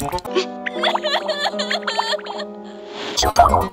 ちょっと。